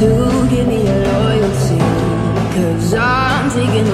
to give me your loyalty? Cause I'm taking